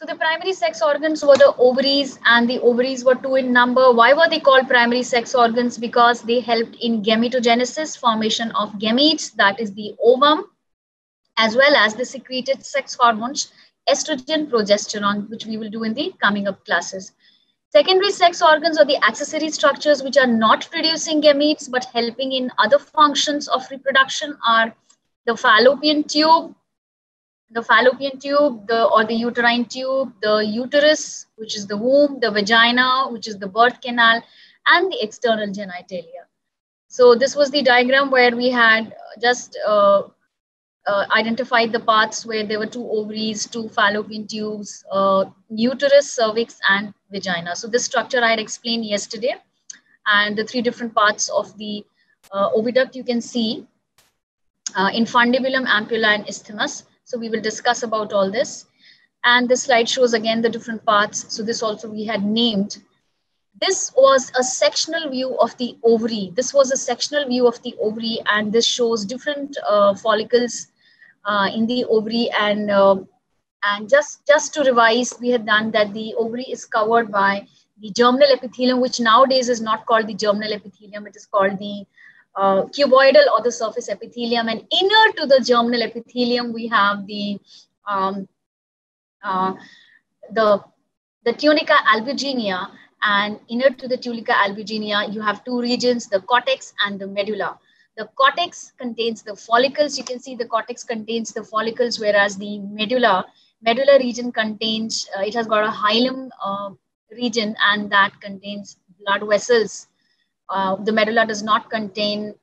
So the primary sex organs were the ovaries and the ovaries were two in number. Why were they called primary sex organs? Because they helped in gametogenesis, formation of gametes, that is the ovum, as well as the secreted sex hormones, estrogen, progesterone, which we will do in the coming up classes. Secondary sex organs are the accessory structures which are not producing gametes but helping in other functions of reproduction are the fallopian tube, the fallopian tube, the or the uterine tube, the uterus, which is the womb, the vagina, which is the birth canal, and the external genitalia. So this was the diagram where we had just uh, uh, identified the parts where there were two ovaries, two fallopian tubes, uh, uterus, cervix, and vagina. So this structure I had explained yesterday, and the three different parts of the uh, oviduct you can see uh, infundibulum, ampulla, and isthmus. So we will discuss about all this. And this slide shows again the different parts. So this also we had named. This was a sectional view of the ovary. This was a sectional view of the ovary and this shows different uh, follicles uh, in the ovary and uh, and just just to revise we had done that the ovary is covered by the germinal epithelium which nowadays is not called the germinal epithelium it is called the uh, cuboidal or the surface epithelium. And inner to the germinal epithelium, we have the um, uh, the the tunica albuginea, and inner to the tunica albuginea, you have two regions: the cortex and the medulla. The cortex contains the follicles. You can see the cortex contains the follicles, whereas the medulla medulla region contains uh, it has got a hilum uh, region, and that contains blood vessels uh, the medulla does not contain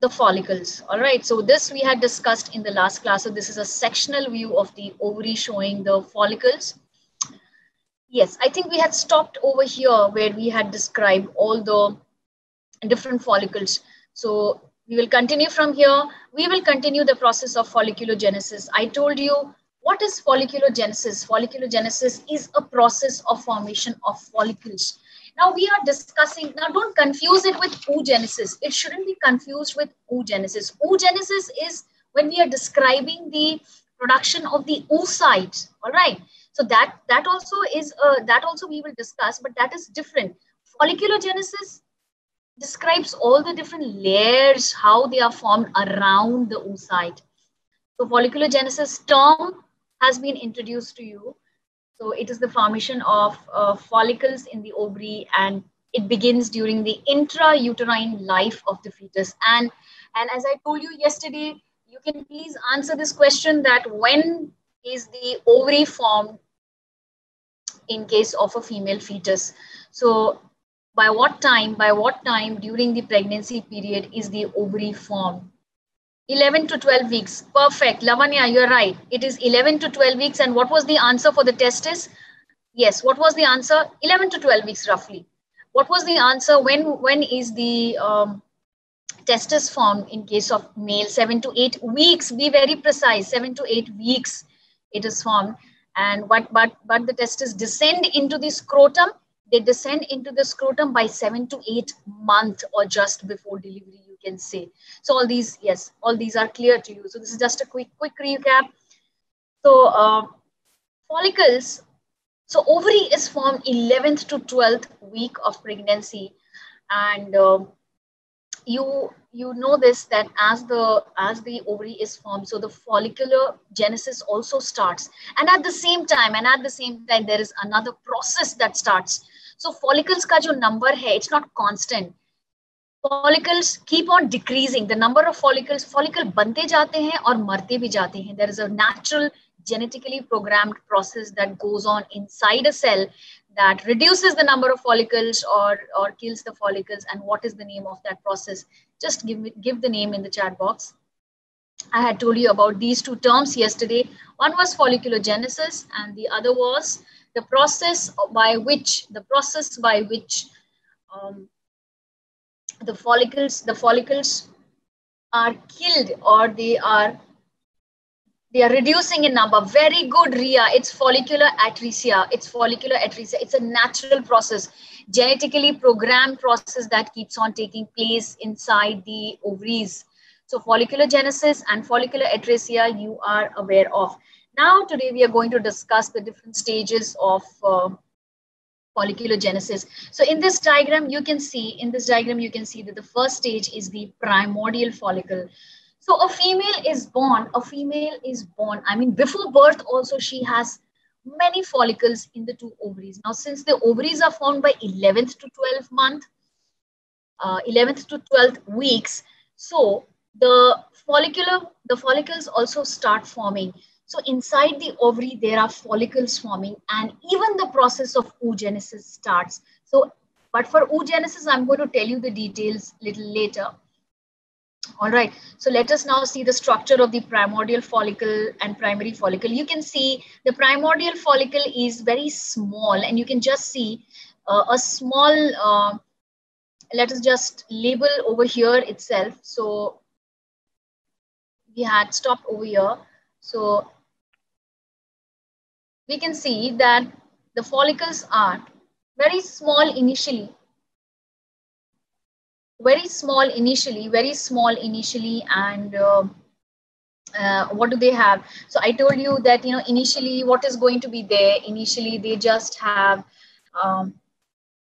the follicles. All right, so this we had discussed in the last class. So this is a sectional view of the ovary showing the follicles. Yes, I think we had stopped over here where we had described all the different follicles. So we will continue from here. We will continue the process of folliculogenesis. I told you what is folliculogenesis? Folliculogenesis is a process of formation of follicles. Now we are discussing, now don't confuse it with oogenesis. It shouldn't be confused with oogenesis. Oogenesis is when we are describing the production of the oocytes, all right? So that, that also is, uh, that also we will discuss, but that is different. Folliculogenesis describes all the different layers, how they are formed around the oocyte. So folliculogenesis term has been introduced to you so it is the formation of uh, follicles in the ovary and it begins during the intrauterine life of the fetus. And, and as I told you yesterday, you can please answer this question that when is the ovary formed in case of a female fetus? So by what time, by what time during the pregnancy period is the ovary formed? 11 to 12 weeks. Perfect. Lavanya, you're right. It is 11 to 12 weeks. And what was the answer for the testis? Yes. What was the answer? 11 to 12 weeks, roughly. What was the answer? When, when is the um, testis formed in case of male? Seven to eight weeks. Be very precise. Seven to eight weeks it is formed. And what, but, but the testis descend into the scrotum. They descend into the scrotum by seven to eight months or just before delivery can say. So all these, yes, all these are clear to you. So this is just a quick, quick recap. So uh, follicles, so ovary is formed 11th to 12th week of pregnancy. And uh, you you know this that as the as the ovary is formed so the follicular genesis also starts and at the same time and at the same time there is another process that starts so follicles ka jo number hai it's not constant follicles keep on decreasing. The number of follicles follicle bante jate hain aur marte bhi jate hain there is a natural genetically programmed process that goes on inside a cell that reduces the number of follicles or or kills the follicles. And what is the name of that process? Just give me give the name in the chat box. I had told you about these two terms yesterday. One was folliculogenesis and the other was the process by which the process by which um, the follicles the follicles are killed or they are they are reducing in number. Very good ria. It's follicular atresia. It's follicular atresia. It's a natural process genetically programmed process that keeps on taking place inside the ovaries. So follicular genesis and follicular atresia you are aware of. Now, today we are going to discuss the different stages of uh, follicular genesis. So in this diagram, you can see, in this diagram, you can see that the first stage is the primordial follicle. So a female is born, a female is born. I mean, before birth also she has many follicles in the two ovaries. Now, since the ovaries are formed by 11th to 12th month, uh, 11th to 12th weeks, so the follicular, the follicles also start forming. So inside the ovary, there are follicles forming and even the process of oogenesis starts. So, but for oogenesis, I'm going to tell you the details little later. All right, so let us now see the structure of the primordial follicle and primary follicle. You can see the primordial follicle is very small and you can just see uh, a small, uh, let us just label over here itself. So we had stopped over here. So we can see that the follicles are very small initially. Very small initially very small initially and uh, uh, what do they have? So i told you that you know initially what is going to be there? Initially they just have um,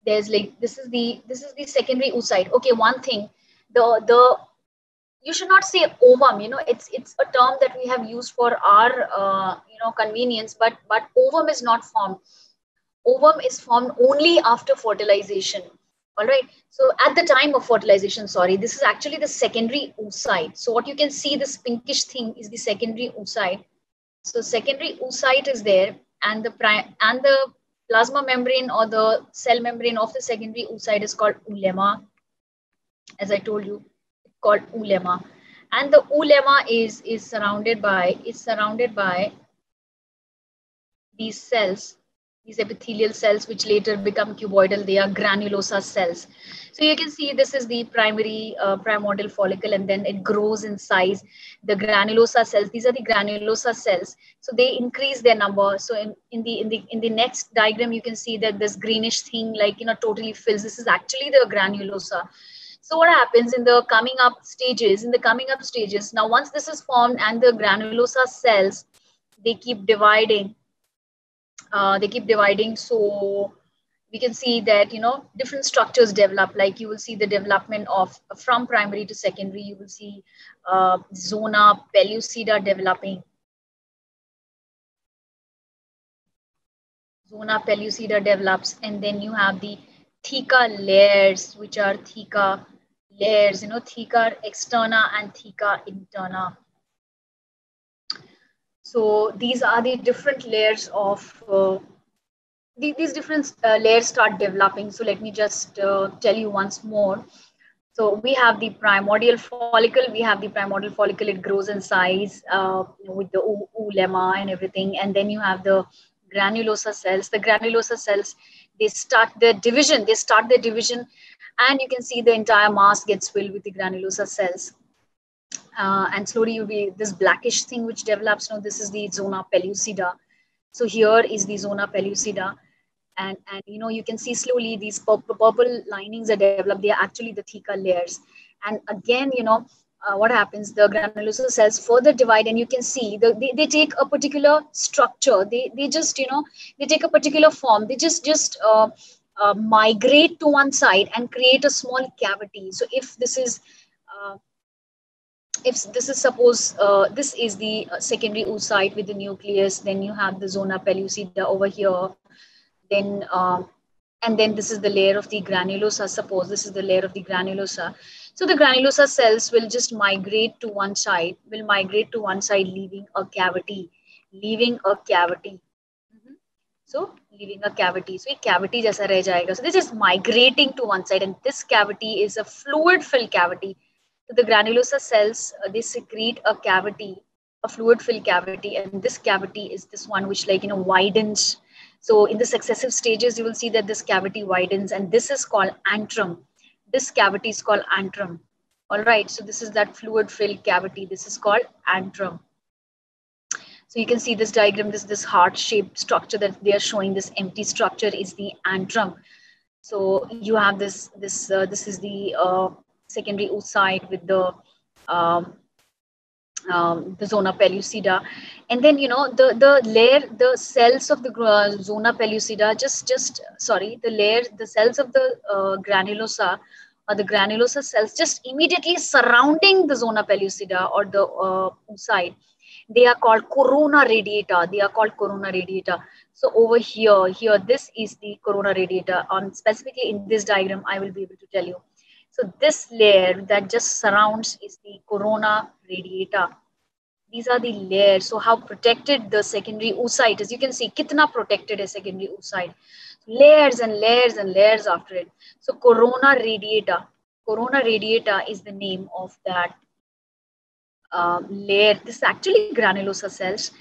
there's like this is the this is the secondary oocyte. Okay one thing. The the you should not say ovum you know it's it's a term that we have used for our uh, you know convenience but but ovum is not formed. Ovum is formed only after fertilization. All right? So at the time of fertilization sorry this is actually the secondary oocyte. So what you can see this pinkish thing is the secondary oocyte. So secondary oocyte is there and the prime and the plasma membrane or the cell membrane of the secondary oocyte is called oolemma as i told you called oolemma and the oolemma is is surrounded by is surrounded by these cells these epithelial cells which later become cuboidal. They are granulosa cells. So you can see this is the primary uh, primordial follicle and then it grows in size. The granulosa cells these are the granulosa cells. So they increase their number. So in, in the in the in the next diagram you can see that this greenish thing like you know totally fills. This is actually the granulosa so what happens in the coming up stages, in the coming up stages, now once this is formed and the granulosa cells, they keep dividing, uh, they keep dividing. So we can see that, you know, different structures develop, like you will see the development of from primary to secondary, you will see uh, zona pellucida developing. Zona pellucida develops and then you have the theca layers, which are theca layers, you know, theca externa and theca interna. So these are the different layers of, uh, the, these different uh, layers start developing. So let me just uh, tell you once more. So we have the primordial follicle. We have the primordial follicle. It grows in size uh, with the oolemma and everything. And then you have the granulosa cells. The granulosa cells, they start their division. They start their division and you can see the entire mass gets filled with the granulosa cells. Uh, and slowly you'll be this blackish thing which develops. Now this is the zona pellucida. So here is the zona pellucida. And, and you know, you can see slowly these purple, purple linings are developed. They are actually the theca layers. And again, you know, uh, what happens, the granulosa cells further divide and you can see the, they, they take a particular structure. They, they just, you know, they take a particular form. They just, just uh, uh, migrate to one side and create a small cavity. So if this is, uh, if this is suppose uh, this is the uh, secondary oocyte with the nucleus, then you have the zona pellucida over here. Then um, and then this is the layer of the granulosa. Suppose this is the layer of the granulosa. So the granulosa cells will just migrate to one side, will migrate to one side, leaving a cavity, leaving a cavity. So leaving a cavity. So a cavity just reh jayega. So this is migrating to one side and this cavity is a fluid filled cavity. So the granulosa cells, uh, they secrete a cavity, a fluid filled cavity. And this cavity is this one which like, you know, widens. So in the successive stages, you will see that this cavity widens and this is called antrum. This cavity is called antrum. All right. So this is that fluid filled cavity. This is called antrum. So you can see this diagram, this, this heart-shaped structure that they are showing, this empty structure is the antrum. So you have this, this, uh, this is the uh, secondary oocyte with the, um, um, the zona pellucida and then you know the the layer the cells of the uh, zona pellucida just just sorry the layer the cells of the uh, granulosa or the granulosa cells just immediately surrounding the zona pellucida or the uh, oocyte they are called corona radiata they are called corona radiata so over here here this is the corona radiata on specifically in this diagram i will be able to tell you so this layer that just surrounds is the corona radiata. These are the layers. So how protected the secondary oocyte is. You can see kitna protected is secondary oocyte. Layers and layers and layers after it. So corona radiata. Corona radiata is the name of that uh, layer. This is actually granulosa cells.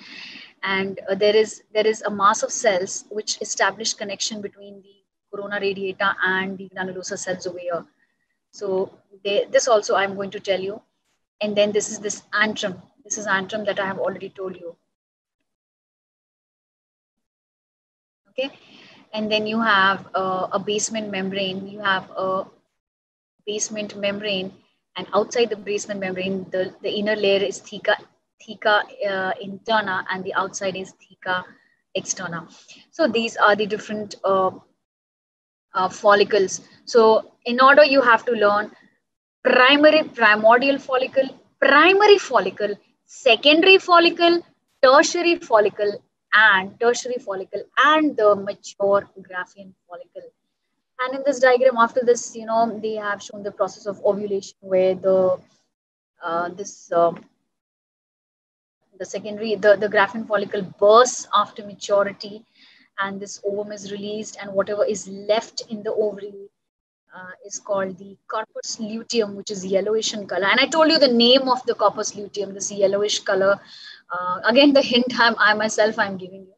And uh, there is there is a mass of cells which establish connection between the corona radiata and the granulosa cells over here. So they, this also I'm going to tell you. And then this is this antrum. This is antrum that I have already told you. Okay. And then you have uh, a basement membrane. You have a basement membrane. And outside the basement membrane, the, the inner layer is theca, theca uh, interna and the outside is theca externa. So these are the different uh, uh, follicles. So in order you have to learn primary primordial follicle, primary follicle, secondary follicle, tertiary follicle, and tertiary follicle, and the mature Graafian follicle. And in this diagram, after this, you know, they have shown the process of ovulation where the uh, this uh, the secondary the the Graafian follicle bursts after maturity and this ovum is released and whatever is left in the ovary uh, is called the corpus luteum, which is yellowish in color. And I told you the name of the corpus luteum, this yellowish color. Uh, again, the hint I'm, I myself I'm giving you.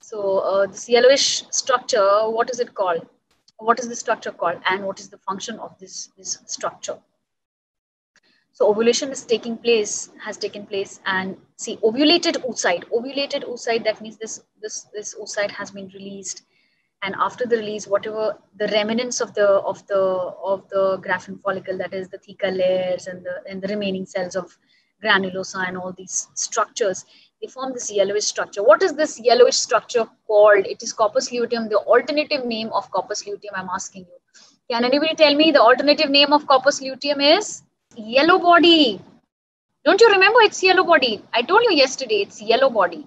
So uh, this yellowish structure, what is it called? What is the structure called? And what is the function of this, this structure? So ovulation is taking place, has taken place, and see ovulated oocyte. Ovulated oocyte that means this this this oocyte has been released, and after the release, whatever the remnants of the of the of the Graafian follicle, that is the theca layers and the and the remaining cells of granulosa and all these structures, they form this yellowish structure. What is this yellowish structure called? It is corpus luteum, the alternative name of corpus luteum, I'm asking you. Can anybody tell me the alternative name of corpus luteum is? Yellow body. Don't you remember it's yellow body? I told you yesterday, it's yellow body.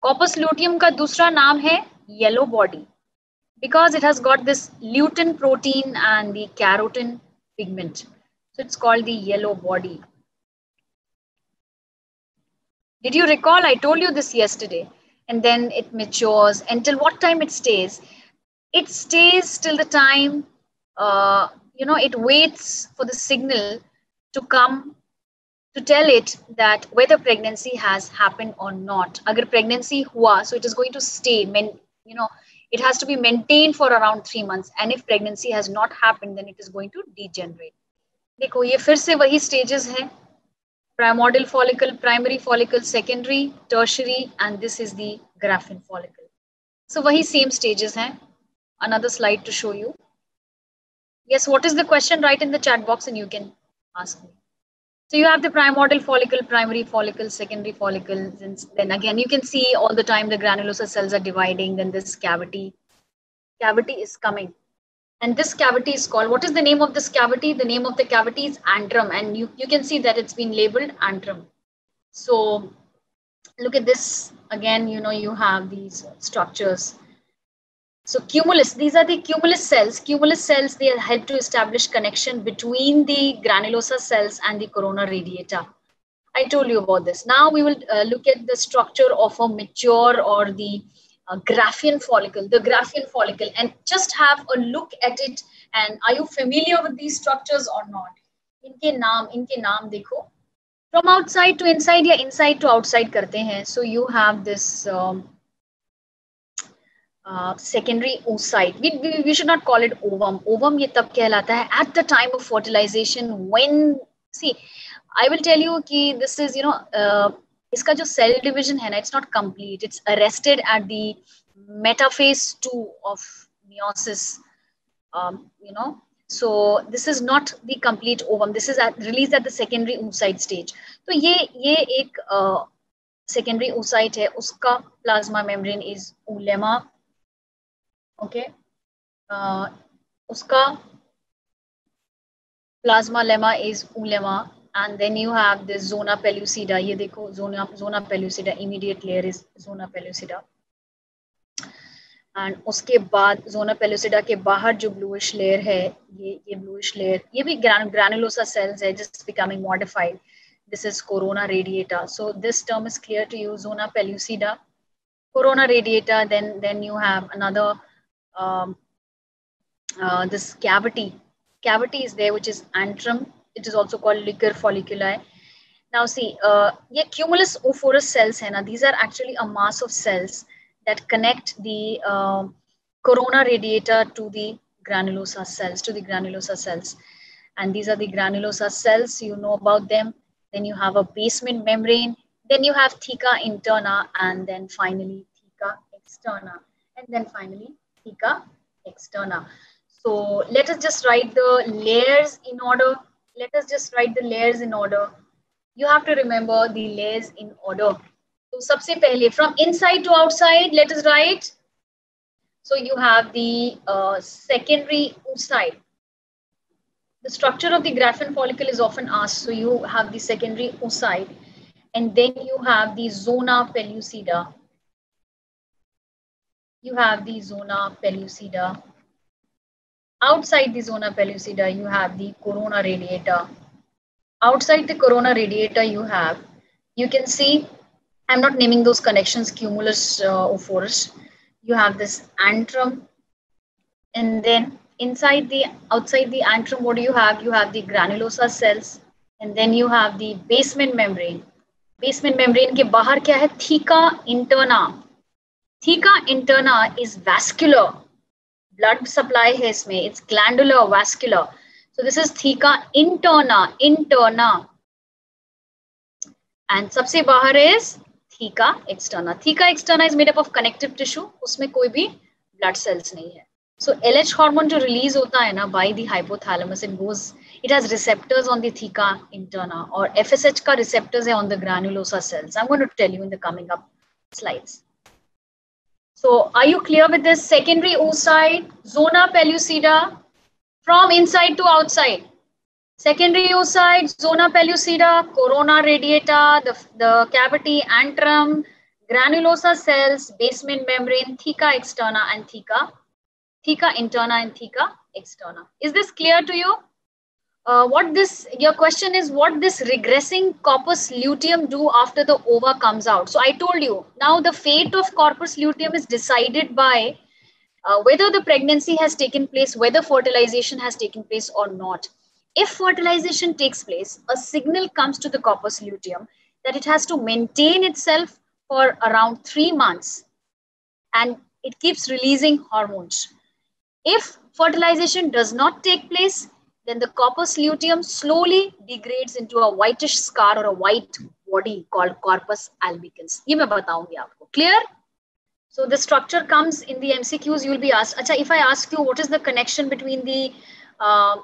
Corpus luteum ka dusra naam hai yellow body because it has got this lutein protein and the carotene pigment. So it's called the yellow body. Did you recall? I told you this yesterday. And then it matures until what time it stays? It stays till the time uh, you know, it waits for the signal to come to tell it that whether pregnancy has happened or not. Agar pregnancy hua, so it is going to stay, you know, it has to be maintained for around three months. And if pregnancy has not happened, then it is going to degenerate. देखो ये फिर से वही stages हैं primordial follicle, primary follicle, secondary, tertiary, and this is the Graafian follicle. So वही same stages हैं. Another slide to show you. Yes, what is the question? Write in the chat box and you can ask me. So you have the primordial follicle, primary follicle, secondary follicle. and then again you can see all the time the granulosa cells are dividing, then this cavity. Cavity is coming. And this cavity is called, what is the name of this cavity? The name of the cavity is antrum, and you, you can see that it's been labeled antrum. So look at this. Again, you know, you have these structures so cumulus, these are the cumulus cells. Cumulus cells, they help to establish connection between the granulosa cells and the corona radiata. I told you about this. Now we will uh, look at the structure of a mature or the a Graafian follicle, the Graafian follicle, and just have a look at it. And are you familiar with these structures or not? इनके नाम इनके नाम देखो from outside to inside, या inside to outside करते हैं so you have this secondary oocyte. We, we, we should not call it ovum. Ovum ये तब कहलाता है at the time of fertilization when see I will tell you कि this is you know uh, इसका जो cell division है ना it's not complete it's arrested at the metaphase two of meiosis you know so this is not the complete ovum. This is at, released at the secondary oocyte stage. तो ये ये एक secondary uh, oocyte है. उसका plasma membrane is oolemma okay उसका plasmalemma is oolemma And then you have this zona pellucida. ये देखो zona zona pellucida. Immediate layer is zona pellucida. And उसके बाद जोना पेलोसिडा के बाहर जो ब्लूइश लेयर है ये ये ब्लूइश लेयर ये भी ग्रैनुलोसा सेल्स है just becoming modified this is corona radiata so this term is clear to you zona pellucida corona radiata then then you have another um, uh, this cavity cavity is there which is antrum it is also called liquor folliculi now see uh, yeah cumulus oophorus cells hai na these are actually a mass of cells that connect the uh, corona radiata to the granulosa cells, to the granulosa cells. And these are the granulosa cells, you know about them. Then you have a basement membrane. Then you have theca interna, and then finally theca externa. And then finally theca externa. So let us just write the layers in order let us just write the layers in order. You have to remember the layers in order. So सबसे from inside to outside, let us write. So you have the uh, secondary oocyte. The structure of the Graafian follicle is often asked. So you have the secondary oocyte and then you have the zona pellucida. You have the zona pellucida Outside the zona pellucida, you have the corona radiata. Outside the corona radiata, you have, you can see I'm not naming those connections, cumulus uh, oophorus. You have this antrum. And then inside the, outside the antrum, what do you have? You have the granulosa cells. And then you have the basement membrane. Basement membrane ke bahar kya hai? Theca interna. Theca interna is vascular. Blood supply है इसमें it's glandular vascular so this is theca interna interna and सबसे बाहर is theca externa theca externa is made up of connective tissue उसमें कोई भी blood cells नहीं है. So L H hormone जो रिलीज़ होता है ना by the hypothalamus in goes it has receptors on theca interna और एफ़ एस एच का रिसेप्टर्स है on the granulosa cells I want tell you in the coming up slides So are you clear with this secondary oocyte, zona pellucida from inside to outside? Secondary oocyte, zona pellucida, corona radiata, the, the cavity antrum, granulosa cells, basement membrane, theca externa and theca, theca interna and theca externa. Is this clear to you? Uh, what this, your question is what this regressing corpus luteum do after the ova comes out. So I told you, now the fate of corpus luteum is decided by uh, whether the pregnancy has taken place, whether fertilization has taken place or not if fertilization takes place, a signal comes to the corpus luteum that it has to maintain itself for around three months and it keeps releasing hormones. If fertilization does not take place, then the corpus luteum slowly degrades into a whitish scar or a white body called corpus albicans. Clear? So the structure comes in the MCQs. You will be asked. Acha, if I ask you what is the connection between the uh,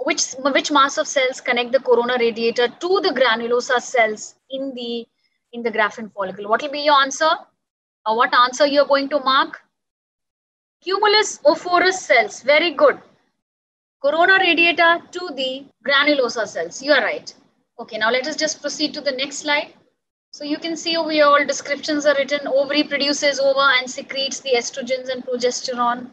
which which mass of cells connect the corona radiata to the granulosa cells in the in the Graafian follicle? What will be your answer? Or what answer you are going to mark? Cumulus oophorus cells. Very good. Corona radiata to the granulosa cells. You are right. Okay, now let us just proceed to the next slide. So you can see over here all descriptions are written. Ovary produces ova and secretes the estrogens and progesterone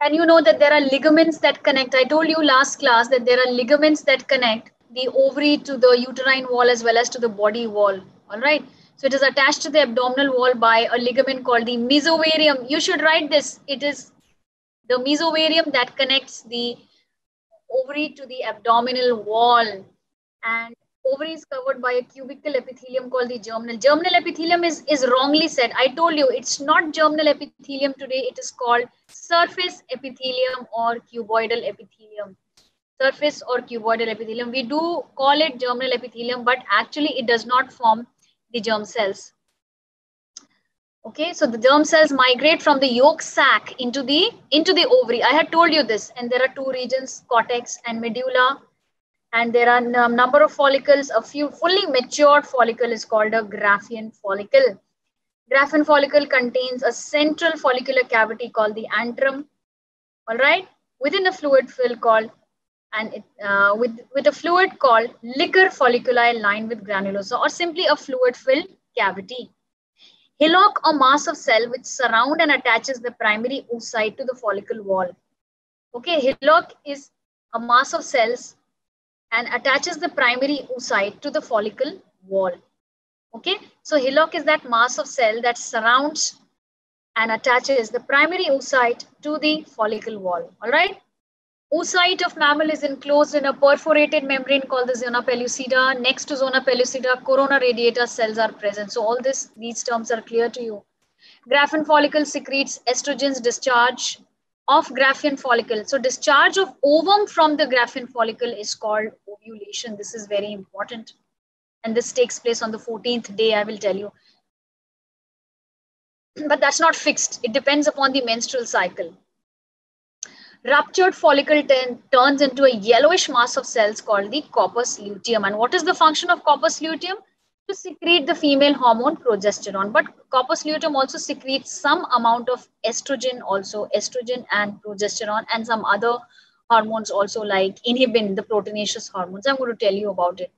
and you know that there are ligaments that connect. I told you last class that there are ligaments that connect the ovary to the uterine wall as well as to the body wall. All right. So it is attached to the abdominal wall by a ligament called the mesovarium. You should write this. It is the mesovarium that connects the ovary to the abdominal wall. And ovary is covered by a cubical epithelium called the germinal. Germinal epithelium is, is wrongly said. I told you it's not germinal epithelium today. It is called surface epithelium or cuboidal epithelium. Surface or cuboidal epithelium. We do call it germinal epithelium, but actually it does not form the germ cells. Okay, so the germ cells migrate from the yolk sac into the into the ovary. I had told you this, and there are two regions, cortex and medulla, and there are a number of follicles. A few fully matured follicle is called a Graafian follicle. Graafian follicle contains a central follicular cavity called the antrum. All right, within a fluid fill called and it, uh, with with a fluid called liquor folliculi lined with granulosa, or simply a fluid filled cavity. Hillock or mass of cell which surround and attaches the primary oocyte to the follicle wall. Okay, hillock is a mass of cells and attaches the primary oocyte to the follicle wall. Okay, so hillock is that mass of cell that surrounds and attaches the primary oocyte to the follicle wall. All right. Oocyte of mammal is enclosed in a perforated membrane called the zona pellucida. Next to zona pellucida, corona radiata cells are present. So all this, these terms are clear to you. Graafian follicle secretes estrogens discharge of Graafian follicle. So discharge of ovum from the Graafian follicle is called ovulation. This is very important. And this takes place on the 14th day, I will tell you. But that's not fixed. It depends upon the menstrual cycle. Ruptured follicle turns into a yellowish mass of cells called the corpus luteum. And what is the function of corpus luteum? To secrete the female hormone progesterone. But corpus luteum also secretes some amount of estrogen also, estrogen and progesterone and some other hormones also like inhibin, the proteinaceous hormones. I'm going to tell you about it.